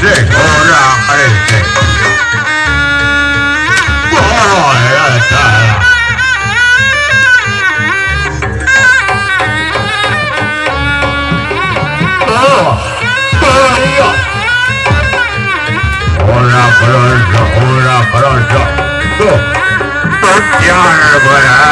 这这这哎这。不让吃，不让吃，走，走，第二个人。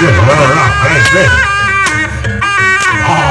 别吵吵儿子诶对。好。